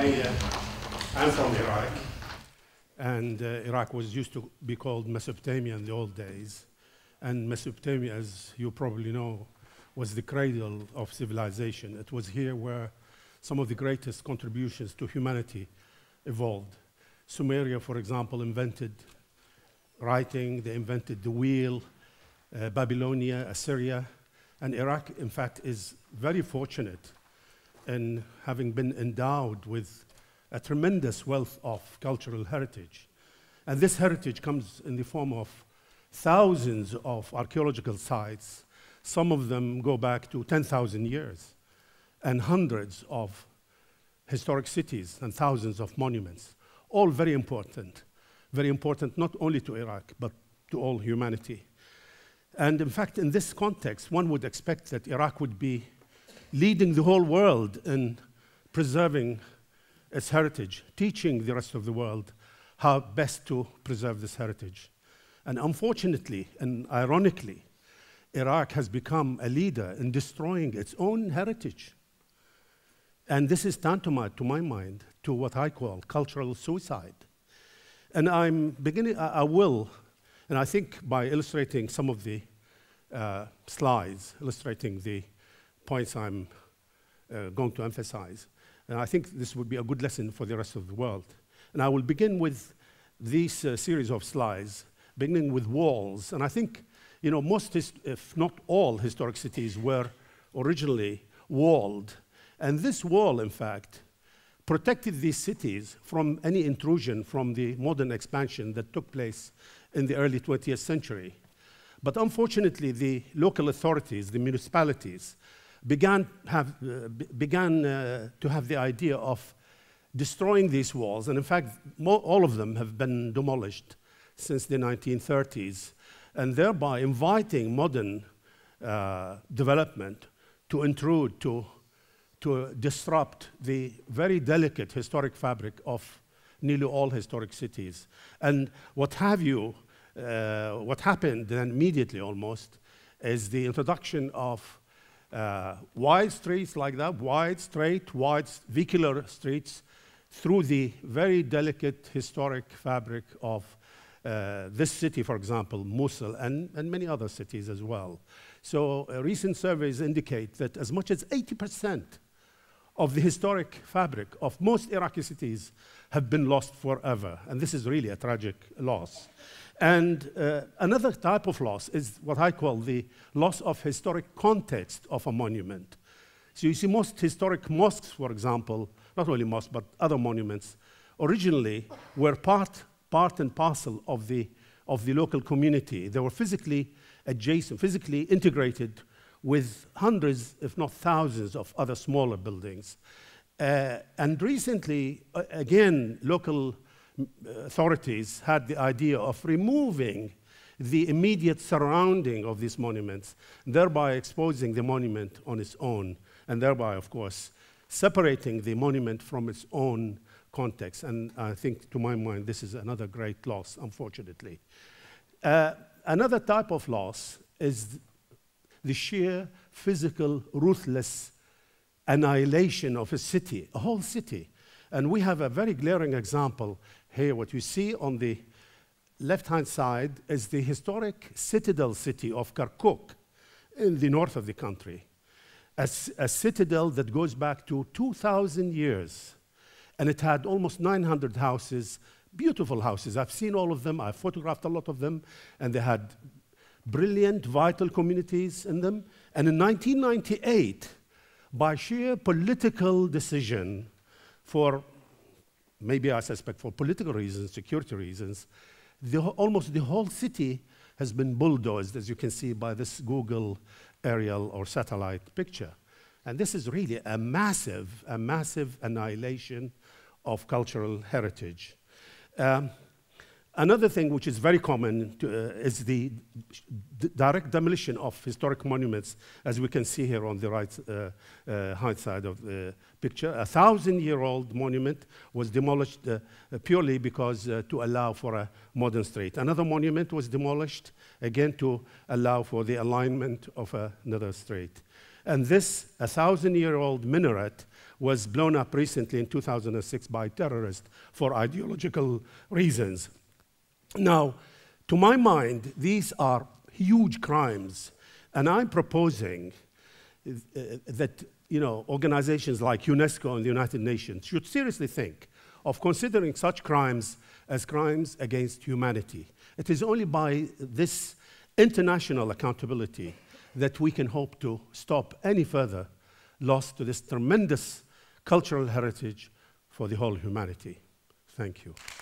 I, uh, I'm from Iraq, and uh, Iraq was used to be called Mesopotamia in the old days. And Mesopotamia, as you probably know, was the cradle of civilization. It was here where some of the greatest contributions to humanity evolved. Sumeria, for example, invented writing, they invented the wheel, uh, Babylonia, Assyria, and Iraq, in fact, is very fortunate in having been endowed with a tremendous wealth of cultural heritage. And this heritage comes in the form of thousands of archaeological sites. Some of them go back to 10,000 years, and hundreds of historic cities and thousands of monuments, all very important. Very important not only to Iraq, but to all humanity. And in fact, in this context, one would expect that Iraq would be leading the whole world in preserving its heritage, teaching the rest of the world how best to preserve this heritage. And unfortunately and ironically, Iraq has become a leader in destroying its own heritage. And this is tantamount, to my mind, to what I call cultural suicide. And I'm beginning, I, will, and I think by illustrating some of the uh, slides, illustrating the points I'm uh, going to emphasize, and I think this would be a good lesson for the rest of the world. And I will begin with this uh, series of slides, beginning with walls. And I think, you know, most, if not all, historic cities were originally walled. And this wall, in fact, protected these cities from any intrusion from the modern expansion that took place in the early 20th century. But unfortunately, the local authorities, the municipalities, began, have, uh, began uh, to have the idea of destroying these walls. And in fact, all of them have been demolished since the 1930s, and thereby inviting modern uh, development to intrude, to, to disrupt the very delicate historic fabric of nearly all historic cities. And what have you, uh, what happened then immediately almost, is the introduction of uh, wide streets like that, wide, straight, wide vehicular streets through the very delicate historic fabric of uh, this city, for example, Mosul, and, and many other cities as well. So uh, recent surveys indicate that as much as 80% of the historic fabric of most Iraqi cities have been lost forever. And this is really a tragic loss. And uh, another type of loss is what I call the loss of historic context of a monument. So you see, most historic mosques, for example, not only mosques, but other monuments, originally were part, part and parcel of the, of the local community. They were physically adjacent, physically integrated with hundreds, if not thousands, of other smaller buildings. Uh, and recently, uh, again, local authorities had the idea of removing the immediate surrounding of these monuments, thereby exposing the monument on its own, and thereby, of course, separating the monument from its own context. And I think, to my mind, this is another great loss, unfortunately. Uh, another type of loss is the sheer physical, ruthless annihilation of a city, a whole city. And we have a very glaring example here, what you see on the left-hand side is the historic citadel city of Kirkuk in the north of the country. A, a citadel that goes back to 2,000 years. And it had almost 900 houses, beautiful houses. I've seen all of them, I've photographed a lot of them, and they had brilliant, vital communities in them. And in 1998, by sheer political decision for maybe I suspect for political reasons, security reasons, the, almost the whole city has been bulldozed, as you can see by this Google aerial or satellite picture. And this is really a massive, a massive annihilation of cultural heritage. Um, Another thing which is very common to, uh, is the direct demolition of historic monuments, as we can see here on the right uh, uh, side of the picture. A thousand-year-old monument was demolished uh, purely because uh, to allow for a modern street. Another monument was demolished, again to allow for the alignment of another street. And this, a thousand-year-old minaret, was blown up recently in 2006 by terrorists for ideological reasons. Now, to my mind, these are huge crimes, and I'm proposing uh, that you know, organizations like UNESCO and the United Nations should seriously think of considering such crimes as crimes against humanity. It is only by this international accountability that we can hope to stop any further loss to this tremendous cultural heritage for the whole humanity. Thank you. Thank you.